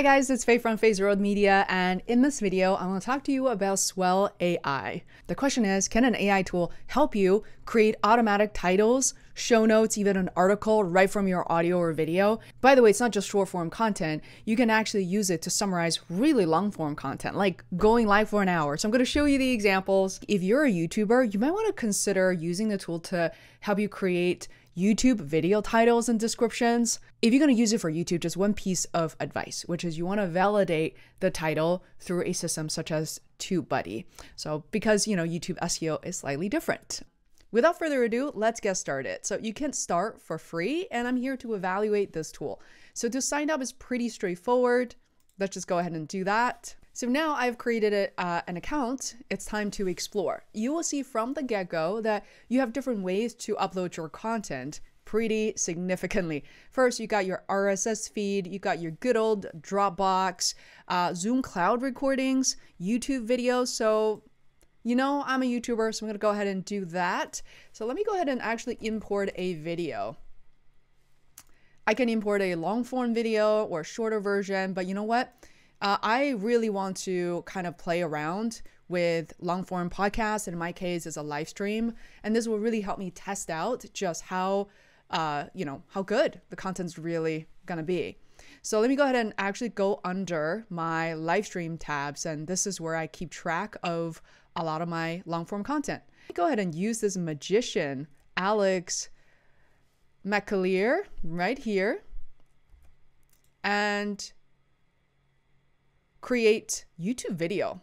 Hi guys, it's Fei from Feisworld Media, and in this video, I want to talk to you about Swell AI. The question is, can an AI tool help you create automatic titles, show notes, even an article right from your audio or video? By the way, it's not just short form content. You can actually use it to summarize really long form content, like going live for an hour. So I'm going to show you the examples. If you're a YouTuber, you might want to consider using the tool to help you create YouTube video titles and descriptions. If you're going to use it for YouTube, just one piece of advice, which is you want to validate the title through a system such as TubeBuddy. So, because you know, YouTube SEO is slightly different. Without further ado, let's get started. So, you can start for free, and I'm here to evaluate this tool. So, to sign up is pretty straightforward. Let's just go ahead and do that. So now I've created a, uh, an account, it's time to explore. You will see from the get-go that you have different ways to upload your content pretty significantly. First, you got your RSS feed, you got your good old Dropbox, uh, Zoom cloud recordings, YouTube videos. So, you know, I'm a YouTuber, so I'm gonna go ahead and do that. So let me go ahead and actually import a video. I can import a long form video or a shorter version, but you know what? Uh, I really want to kind of play around with long form podcasts. In my case, is a live stream, and this will really help me test out just how, uh, you know, how good the content's really gonna be. So let me go ahead and actually go under my live stream tabs, and this is where I keep track of a lot of my long form content. Go ahead and use this magician, Alex McAleer, right here, and create YouTube video.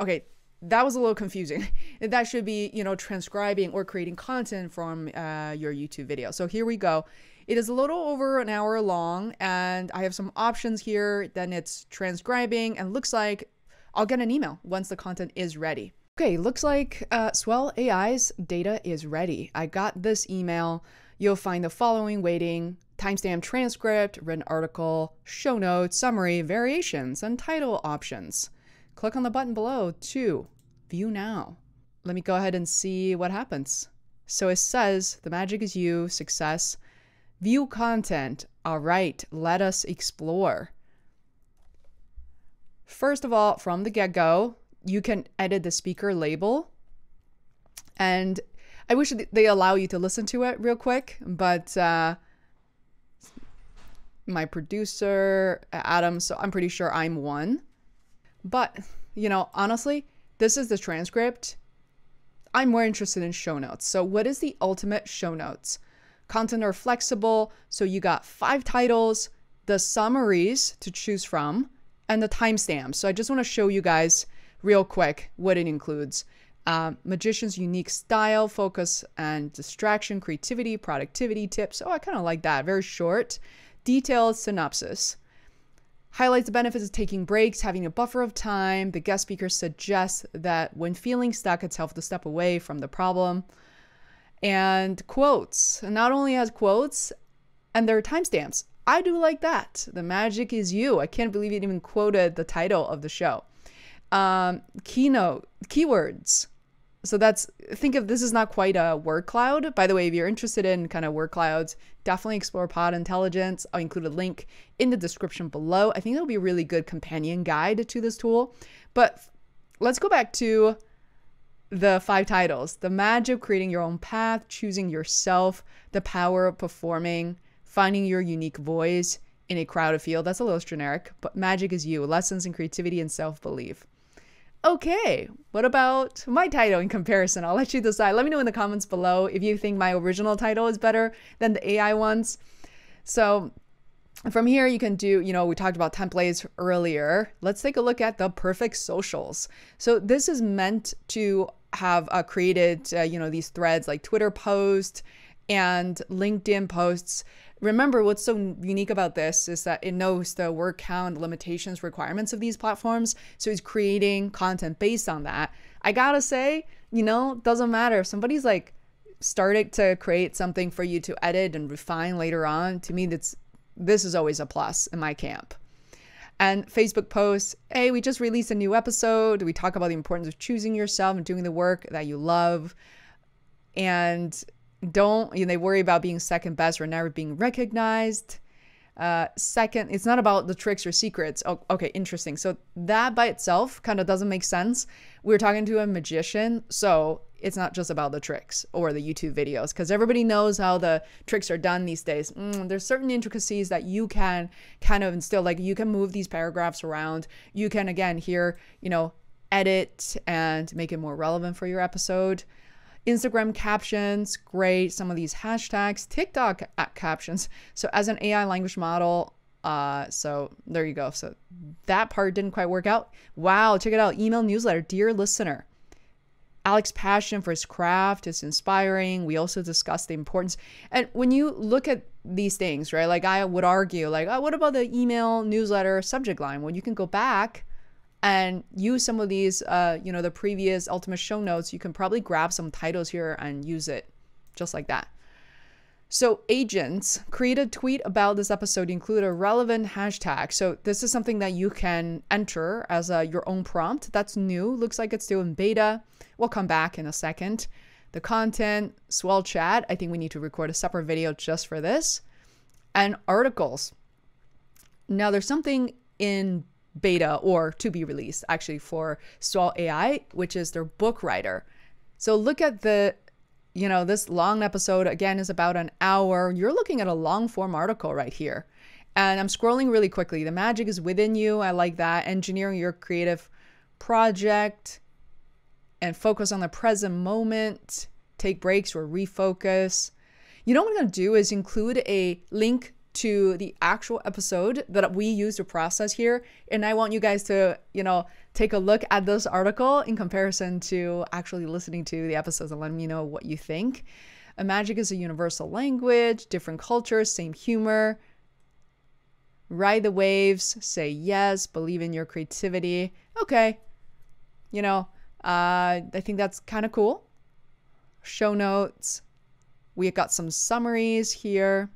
Okay, that was a little confusing. that should be, you know, transcribing or creating content from uh, your YouTube video. So here we go. It is a little over an hour long and I have some options here. Then it's transcribing and looks like I'll get an email once the content is ready. Okay, looks like uh, Swell AI's data is ready. I got this email. You'll find the following waiting timestamp transcript, written article, show notes, summary, variations, and title options. Click on the button below to view now. Let me go ahead and see what happens. So it says the magic is you, success, view content. All right, let us explore. First of all, from the get go, you can edit the speaker label. And I wish they allow you to listen to it real quick, but uh, my producer, Adam, so I'm pretty sure I'm one. But, you know, honestly, this is the transcript. I'm more interested in show notes. So, what is the ultimate show notes? Content are flexible, so you got five titles, the summaries to choose from, and the timestamps. So, I just want to show you guys real quick what it includes. Uh, magician's unique style, focus and distraction, creativity, productivity tips. Oh, I kind of like that. Very short detailed synopsis. Highlights the benefits of taking breaks, having a buffer of time. The guest speaker suggests that when feeling stuck, it's helpful to step away from the problem. And quotes. Not only has quotes, and there are timestamps. I do like that. The magic is you. I can't believe it even quoted the title of the show. Um, keynote, keywords so that's think of this is not quite a word cloud. By the way, if you're interested in kind of word clouds, definitely explore Pod Intelligence. I'll include a link in the description below. I think it'll be a really good companion guide to this tool. But let's go back to the five titles the magic of creating your own path, choosing yourself, the power of performing, finding your unique voice in a crowded field. That's a little generic, but magic is you lessons in creativity and self belief. Okay, what about my title in comparison? I'll let you decide. Let me know in the comments below if you think my original title is better than the AI ones. So from here, you can do, you know, we talked about templates earlier. Let's take a look at the perfect socials. So this is meant to have uh, created, uh, you know, these threads like Twitter posts and LinkedIn posts Remember, what's so unique about this is that it knows the word count limitations requirements of these platforms. So it's creating content based on that. I gotta say, you know, doesn't matter if somebody's like started to create something for you to edit and refine later on. To me, that's this is always a plus in my camp. And Facebook posts, hey, we just released a new episode. We talk about the importance of choosing yourself and doing the work that you love. And don't you know, they worry about being second best or never being recognized Uh, second, it's not about the tricks or secrets. Oh, okay, interesting. So that by itself kind of doesn't make sense. We're talking to a magician, so it's not just about the tricks or the YouTube videos because everybody knows how the tricks are done these days. Mm, there's certain intricacies that you can kind of instill, like you can move these paragraphs around. You can again here, you know, edit and make it more relevant for your episode. Instagram captions, great. Some of these hashtags, TikTok captions. So as an AI language model, uh, so there you go. So that part didn't quite work out. Wow, check it out. Email newsletter, dear listener. Alex's passion for his craft is inspiring. We also discussed the importance. And when you look at these things, right, like I would argue, like, oh, what about the email newsletter subject line? Well, you can go back and use some of these, uh, you know, the previous Ultimate show notes. You can probably grab some titles here and use it just like that. So, agents create a tweet about this episode, include a relevant hashtag. So, this is something that you can enter as a, your own prompt. That's new. Looks like it's still in beta. We'll come back in a second. The content, swell chat. I think we need to record a separate video just for this. And articles. Now, there's something in beta or to be released actually for Swell AI, which is their book writer. So look at the, you know, this long episode again is about an hour. You're looking at a long form article right here. And I'm scrolling really quickly. The magic is within you. I like that. Engineering your creative project and focus on the present moment. Take breaks or refocus. You know what I'm going to do is include a link to the actual episode that we use to process here. And I want you guys to, you know, take a look at this article in comparison to actually listening to the episodes and letting me know what you think. A magic is a universal language, different cultures, same humor. Ride the waves, say yes, believe in your creativity. Okay. You know, uh, I think that's kind of cool. Show notes. We got some summaries here.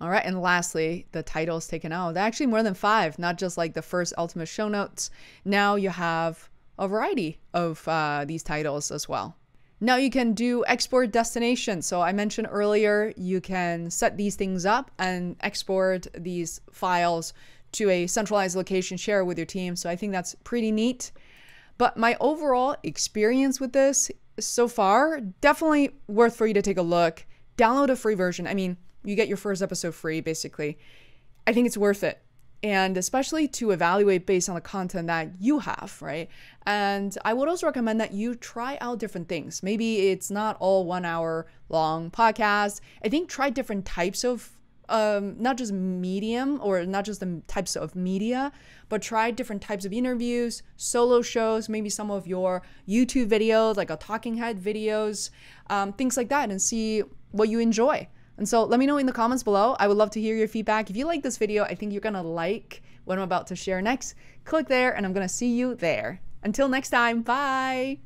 All right, and lastly, the title is taken out. Actually, more than five, not just like the first Ultimate show notes. Now you have a variety of uh, these titles as well. Now you can do export destination. So I mentioned earlier, you can set these things up and export these files to a centralized location, share with your team. So I think that's pretty neat. But my overall experience with this so far, definitely worth for you to take a look. Download a free version. I mean, you get your first episode free, basically. I think it's worth it. And especially to evaluate based on the content that you have, right? And I would also recommend that you try out different things. Maybe it's not all one hour long podcast. I think try different types of um, not just medium or not just the types of media, but try different types of interviews, solo shows, maybe some of your YouTube videos, like a talking head videos, um, things like that, and see what you enjoy. And so let me know in the comments below. I would love to hear your feedback. If you like this video, I think you're gonna like what I'm about to share next. Click there and I'm gonna see you there. Until next time, bye.